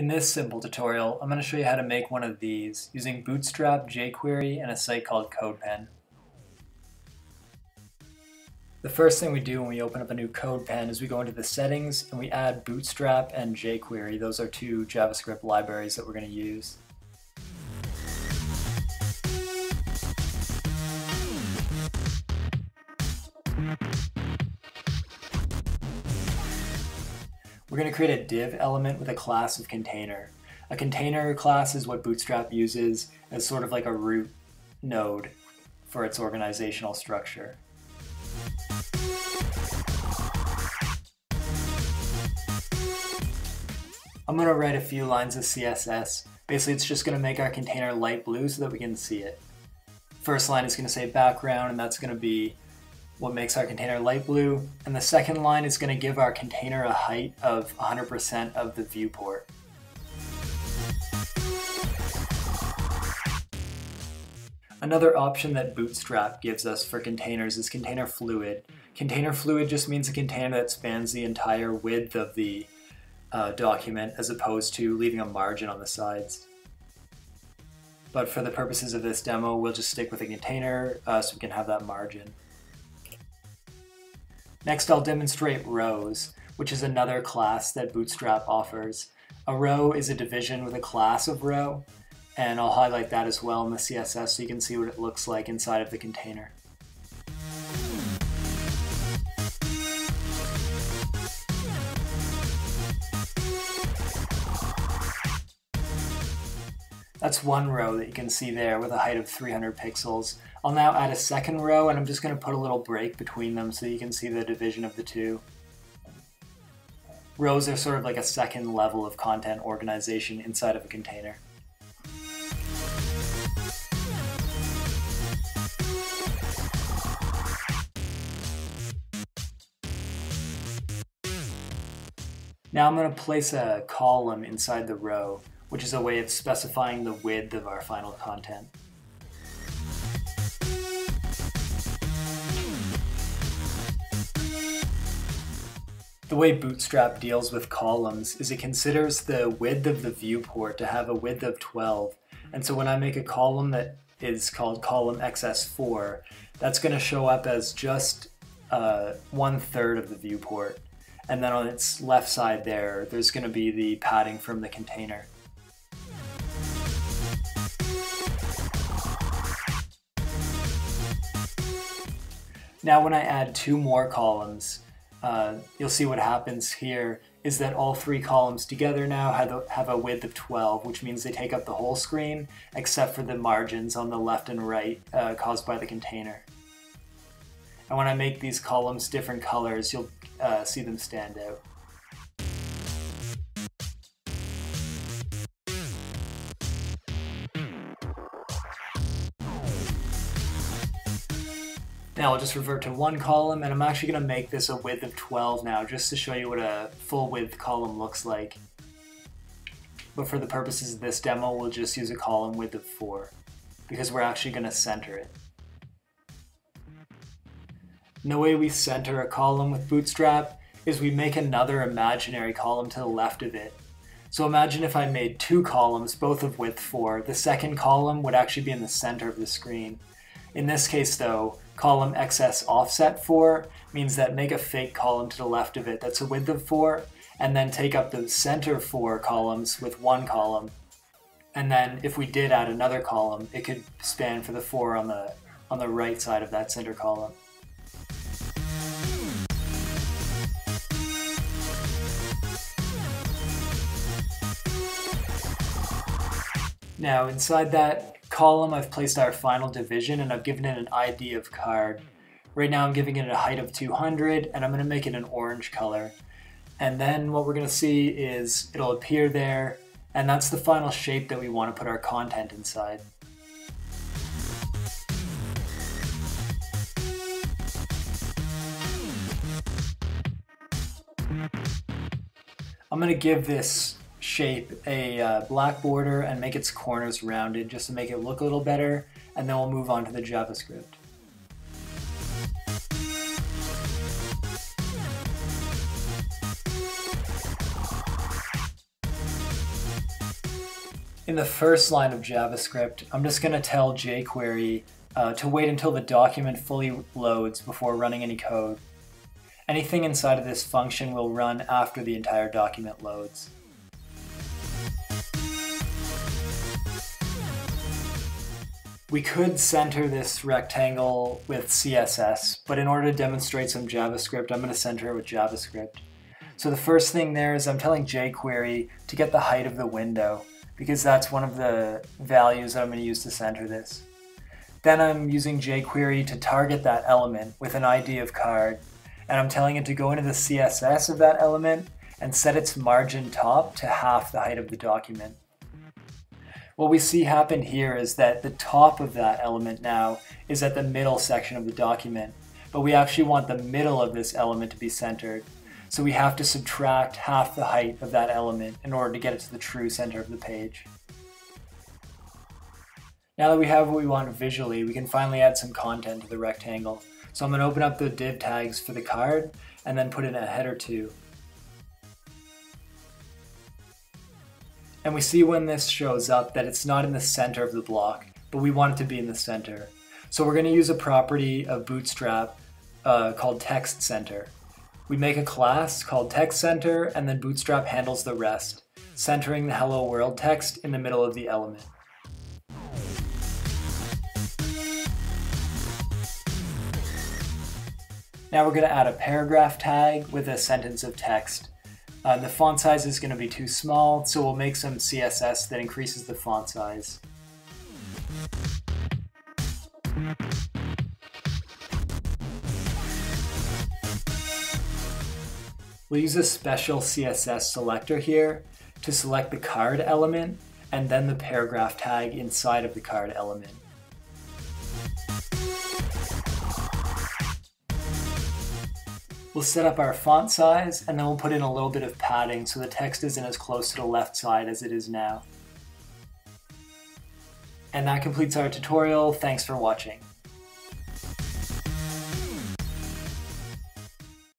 In this simple tutorial, I'm going to show you how to make one of these using Bootstrap, jQuery, and a site called CodePen. The first thing we do when we open up a new CodePen is we go into the settings and we add Bootstrap and jQuery. Those are two JavaScript libraries that we're going to use. We're going to create a div element with a class of container. A container class is what Bootstrap uses as sort of like a root node for its organizational structure. I'm going to write a few lines of CSS. Basically, it's just going to make our container light blue so that we can see it. First line is going to say background, and that's going to be what makes our container light blue. And the second line is going to give our container a height of 100% of the viewport. Another option that Bootstrap gives us for containers is container fluid. Container fluid just means a container that spans the entire width of the uh, document as opposed to leaving a margin on the sides. But for the purposes of this demo, we'll just stick with a container uh, so we can have that margin. Next, I'll demonstrate rows, which is another class that Bootstrap offers. A row is a division with a class of row, and I'll highlight that as well in the CSS so you can see what it looks like inside of the container. That's one row that you can see there with a height of 300 pixels. I'll now add a second row and I'm just going to put a little break between them so you can see the division of the two. Rows are sort of like a second level of content organization inside of a container. Now I'm going to place a column inside the row, which is a way of specifying the width of our final content. The way Bootstrap deals with columns is it considers the width of the viewport to have a width of 12. And so when I make a column that is called column XS4, that's going to show up as just uh, one third of the viewport. And then on its left side there, there's going to be the padding from the container. Now when I add two more columns, uh, you'll see what happens here is that all three columns together now have a, have a width of 12, which means they take up the whole screen, except for the margins on the left and right uh, caused by the container. And when I make these columns different colors, you'll uh, see them stand out. Now I'll just revert to one column and I'm actually going to make this a width of 12 now just to show you what a full width column looks like. But for the purposes of this demo we'll just use a column width of 4 because we're actually going to center it. And the way we center a column with Bootstrap is we make another imaginary column to the left of it. So imagine if I made two columns, both of width 4. The second column would actually be in the center of the screen. In this case though, column XS offset 4 means that make a fake column to the left of it that's a width of 4, and then take up the center 4 columns with one column. And then if we did add another column, it could span for the 4 on the, on the right side of that center column. Now inside that column, I've placed our final division and I've given it an ID of card. Right now I'm giving it a height of 200 and I'm going to make it an orange color. And then what we're going to see is it'll appear there and that's the final shape that we want to put our content inside. I'm going to give this shape a uh, black border and make its corners rounded just to make it look a little better and then we'll move on to the JavaScript. In the first line of JavaScript, I'm just going to tell jQuery uh, to wait until the document fully loads before running any code. Anything inside of this function will run after the entire document loads. We could center this rectangle with CSS, but in order to demonstrate some JavaScript, I'm going to center it with JavaScript. So the first thing there is I'm telling jQuery to get the height of the window, because that's one of the values that I'm going to use to center this. Then I'm using jQuery to target that element with an ID of card, and I'm telling it to go into the CSS of that element and set its margin top to half the height of the document what we see happen here is that the top of that element now is at the middle section of the document, but we actually want the middle of this element to be centered. So we have to subtract half the height of that element in order to get it to the true center of the page. Now that we have what we want visually, we can finally add some content to the rectangle. So I'm going to open up the div tags for the card and then put in a header 2. And we see when this shows up that it's not in the center of the block, but we want it to be in the center. So we're going to use a property of Bootstrap uh, called text center. We make a class called text center and then Bootstrap handles the rest, centering the hello world text in the middle of the element. Now we're going to add a paragraph tag with a sentence of text. Uh, the font size is going to be too small, so we'll make some CSS that increases the font size. We'll use a special CSS selector here to select the card element and then the paragraph tag inside of the card element. We'll set up our font size and then we'll put in a little bit of padding so the text isn't as close to the left side as it is now. And that completes our tutorial. Thanks for watching.